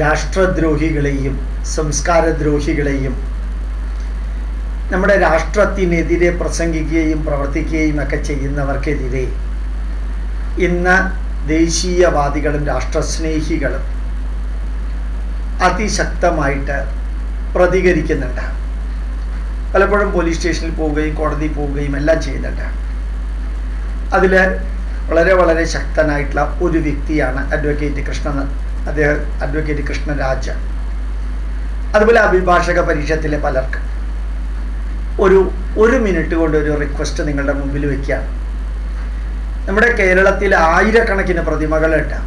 രാഷ്ട്രദ്രോഹികളെയും സംസ്കാരദ്രോഹികളെയും നമ്മുടെ രാഷ്ട്രത്തിനെതിരെ പ്രസംഗിക്കുകയും പ്രവർത്തിക്കുകയും ഒക്കെ ചെയ്യുന്നവർക്കെതിരെ ഇന്ന് ദേശീയവാദികളും രാഷ്ട്രസ്നേഹികളും അതിശക്തമായിട്ട് പ്രതികരിക്കുന്നുണ്ട്. പലപ്പോഴും പോലീസ് സ്റ്റേഷനിൽ പോവുകയും കോടതി പോവുകയും എല്ലാം ചെയ്യുന്നുണ്ട്. അതിൽ വളരെ വളരെ ശക്തനായിട്ടുള്ള ഒരു വ്യക്തിയാണ് അഡ്വക്കേറ്റ് കൃഷ്ണൻ അദ്ദേഹം അഡ്വക്കേറ്റ് കൃഷ്ണരാജ് അതുപോലെ അഭിഭാഷക പരീക്ഷത്തിലെ പലർക്കും ഒരു ഒരു മിനിറ്റ് കൊണ്ട് ഒരു റിക്വസ്റ്റ് നിങ്ങളുടെ മുമ്പിൽ വയ്ക്കുകയാണ് നമ്മുടെ കേരളത്തിൽ ആയിരക്കണക്കിന് പ്രതിമകളുണ്ട്.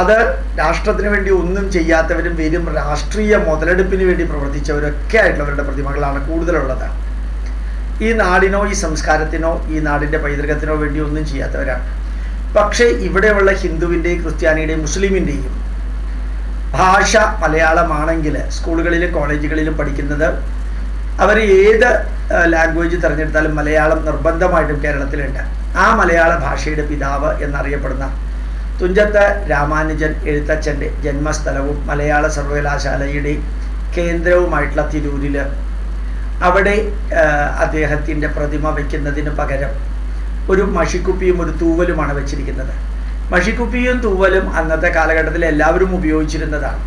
അത് രാഷ്ട്രത്തിന് വേണ്ടി ഒന്നും ചെയ്യാത്തവരും വരും രാഷ്ട്രീയ മുതലെടുപ്പിന് വേണ്ടി പ്രവർത്തിച്ചവരൊക്കെ ആയിട്ടുള്ളവരുടെ പ്രതിമകളാണ് കൂടുതലുള്ളത്. ഈ നാടിനോ ഈ സംസ്കാരത്തിനോ ഈ നാടിന്റെ പൈതൃകത്തിനോ വേണ്ടി ഒന്നും ചെയ്യാത്തവരാണ്. പക്ഷേ ഇവിടെയുള്ള ഹിന്ദുവിന്റെയും ക്രിസ്ത്യാനിയുടെയും മുസ്ലിമിന്റെയും ഭാഷ മലയാളമാണെങ്കിൽ സ്കൂളുകളിലും കോളേജുകളിലും പഠിക്കുന്നത് അവർ ഏത് ലാംഗ്വേജ് തിരഞ്ഞെടുത്താലും മലയാളം നിർബന്ധമായിട്ടും കേരളത്തിലുണ്ട്. ആ മലയാള ഭാഷയുടെ പിതാവ് എന്നറിയപ്പെടുന്ന തുഞ്ചത്ത് രാമാനുജൻ എഴുത്തച്ഛന്റെ ജന്മസ്ഥലവും മലയാള സർവകലാശാലയുടെ കേന്ദ്രവുമായിട്ടുള്ള തിരൂരിൽ അവിടെ അദ്ദേഹത്തിന്റെ പ്രതിമ വയ്ക്കുന്നതിന് പകരം ഒരു മഷിക്കുപ്പിയും ഒരു തൂവലുമാണ് വെച്ചിരിക്കുന്നത്. മഷിക്കുപ്പിയും തൂവലും അന്നത്തെ കാലഘട്ടത്തിൽ എല്ലാവരും ഉപയോഗിച്ചിരുന്നതാണ്.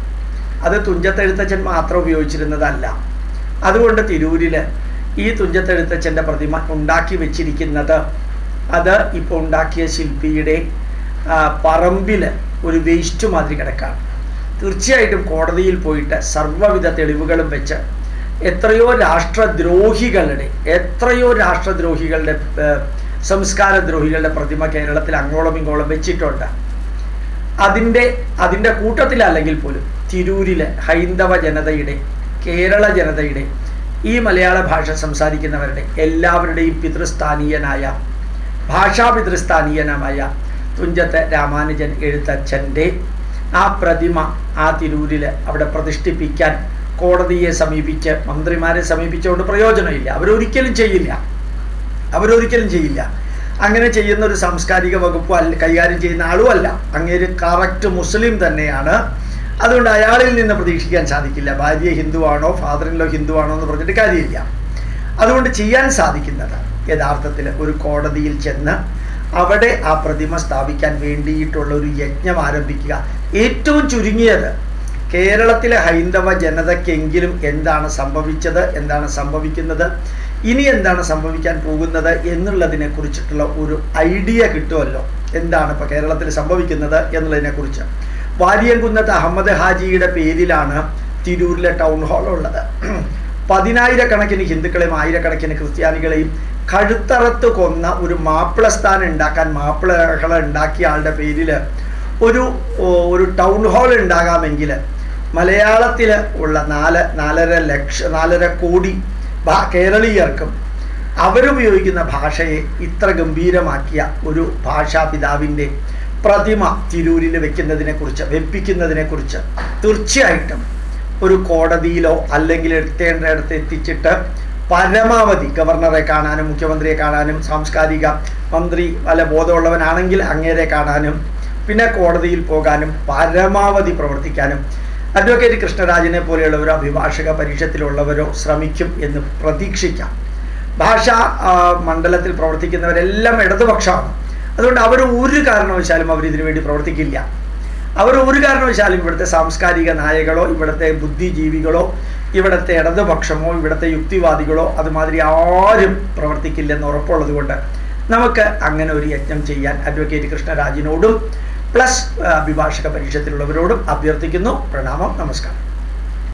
അത് തുഞ്ചത്തെഴുത്തച്ഛൻ മാത്രം ഉപയോഗിച്ചിരുന്നതല്ല. അതുകൊണ്ട് തിരൂരിൽ ഈ തുഞ്ചത്തെഴുത്തച്ഛന്റെ പ്രതിമ ഉണ്ടാക്കി വെച്ചിരിക്കുന്നത് അത് ഇപ്പോൾ ഉണ്ടാക്കിയ ശില്പിയുടെ പറമ്പിൽ ഒരു വേസ്റ്റ് മാതിരി കിടക്കാണ്. തീർച്ചയായിട്ടും കോടതിയിൽ പോയിട്ട് സർവവിധ തെളിവുകളും വെച്ച് എത്രയോ രാഷ്ട്രദ്രോഹികളുടെ എത്രയോ രാഷ്ട്രദ്രോഹികളുടെ സംസ്കാരദ്രോഹികളുടെ പ്രതിമ കേരളത്തിൽ അങ്ങോളം ഇങ്ങോളം വെച്ചിട്ടുണ്ട്. അതിന്റെ അതിന്റെ കൂട്ടത്തിലല്ലെങ്കിൽ പോലും തിരൂരിലെ ഹൈന്ദവ ജനതയുടെ കേരള ജനതയുടെ ഈ മലയാള ഭാഷ സംസാരിക്കുന്നവരുടെ എല്ലാവരുടെയും പിതൃസ്ഥാനീയനായ ഭാഷാപിതൃസ്ഥാനീയനമായ തുഞ്ചത്ത് രാമാനുജൻ എഴുത്തച്ഛന്റെ ആ പ്രതിമ ആ തിരൂരിൽ അവിടെ പ്രതിഷ്ഠിപ്പിക്കാൻ കോടതിയെ സമീപിച്ച് മന്ത്രിമാരെ സമീപിച്ചുകൊണ്ട് പ്രയോജനമില്ല. അവരൊരിക്കലും ചെയ്യില്ല. അവരൊരിക്കലും ചെയ്യില്ല. അങ്ങനെ ചെയ്യുന്ന ഒരു സാംസ്കാരിക വകുപ്പ് അല്ല കൈകാര്യം ചെയ്യുന്ന ആളും അല്ല. അങ്ങേര് കറക്റ്റ് മുസ്ലിം തന്നെയാണ്. അതുകൊണ്ട് അയാളിൽ നിന്ന് പ്രതീക്ഷിക്കാൻ സാധിക്കില്ല. ഭാര്യ ഹിന്ദുവാണോ ഫാദറിൻലോ ഹിന്ദുവാണോ എന്ന് പറഞ്ഞിട്ട് കാര്യമില്ല. അതുകൊണ്ട് ചെയ്യാൻ സാധിക്കുന്നത് യഥാർത്ഥത്തിൽ ഒരു കോടതിയിൽ ചെന്ന് അവിടെ ആ പ്രതിമ സ്ഥാപിക്കാൻ വേണ്ടിയിട്ടുള്ള ഒരു യജ്ഞം ആരംഭിക്കുക. ഏറ്റവും ചുരുങ്ങിയത് കേരളത്തിലെ ഹൈന്ദവ ജനതയ്ക്കെങ്കിലും എന്താണ് സംഭവിച്ചത് എന്താണ് സംഭവിക്കുന്നത് ഇനി എന്താണ് സംഭവിക്കാൻ പോകുന്നത് എന്നുള്ളതിനെ കുറിച്ചിട്ടുള്ള ഒരു ഐഡിയ കിട്ടുമല്ലോ. എന്താണ് ഇപ്പോൾ കേരളത്തിൽ സംഭവിക്കുന്നത് എന്നുള്ളതിനെ കുറിച്ച്. വാരിയംകുന്നത്ത് അഹമ്മദ് ഹാജിയുടെ പേരിലാണ് തിരൂരിലെ ടൗൺ ഹാൾ ഉള്ളത്. പതിനായിരക്കണക്കിന് ഹിന്ദുക്കളെയും ആയിരക്കണക്കിന് ക്രിസ്ത്യാനികളെയും കഴുത്തറത്ത് കൊന്ന ഒരു മാപ്പിള സ്ഥാനം ഉണ്ടാക്കാൻ മാപ്പിളകളെ ഉണ്ടാക്കിയ ആളുടെ പേരിൽ ഒരു ഒരു ടൗൺ ഹാൾ ഉണ്ടാകാമെങ്കിൽ മലയാളത്തിൽ ഉള്ള നാല് നാലര ലക്ഷ നാലര കോടി കേരളീയർക്കും അവരുപയോഗിക്കുന്ന ഭാഷയെ ഇത്ര ഗംഭീരമാക്കിയ ഒരു ഭാഷാപിതാവിന്റെ പ്രതിമ തിരൂരിൽ വെക്കുന്നതിനെക്കുറിച്ച് കുറിച്ച് വെപ്പിക്കുന്നതിനെ കുറിച്ച് തീർച്ചയായിട്ടും ഒരു കോടതിയിലോ അല്ലെങ്കിൽ എടുത്തേണ്ടടുത്ത് എത്തിച്ചിട്ട് പരമാവധി ഗവർണറെ കാണാനും മുഖ്യമന്ത്രിയെ കാണാനും സാംസ്കാരിക മന്ത്രി വല്ല ബോധമുള്ളവനാണെങ്കിൽ അങ്ങേരെ കാണാനും പിന്നെ കോടതിയിൽ പോകാനും പരമാവധി പ്രവർത്തിക്കാനും അഡ്വക്കേറ്റ് കൃഷ്ണരാജനെ പോലെയുള്ളവരോ അഭിഭാഷക പരീക്ഷത്തിലുള്ളവരോ ശ്രമിക്കും എന്ന് പ്രതീക്ഷിക്കാം. ഭാഷാ മണ്ഡലത്തിൽ പ്രവർത്തിക്കുന്നവരെല്ലാം ഇടതുപക്ഷമാണ്. അതുകൊണ്ട് അവർ ഒരു കാരണവശാലും അവർ ഇതിനു വേണ്ടി പ്രവർത്തിക്കില്ല. അവർ ഒരു കാരണവശാലും ഇവിടുത്തെ സാംസ്കാരിക നായകളോ ഇവിടുത്തെ ബുദ്ധിജീവികളോ ഇവിടുത്തെ ഇടതുപക്ഷമോ ഇവിടുത്തെ യുക്തിവാദികളോ അതുമാതിരി ആരും പ്രവർത്തിക്കില്ലെന്ന് ഉറപ്പുള്ളത് കൊണ്ട് നമുക്ക് അങ്ങനെ ഒരു യജ്ഞം ചെയ്യാൻ അഡ്വക്കേറ്റ് കൃഷ്ണരാജിനോടും പ്ലസ് അഭിഭാഷക പരീക്ഷത്തിലുള്ളവരോടും അഭ്യർത്ഥിക്കുന്നു. പ്രണാമം നമസ്കാരം.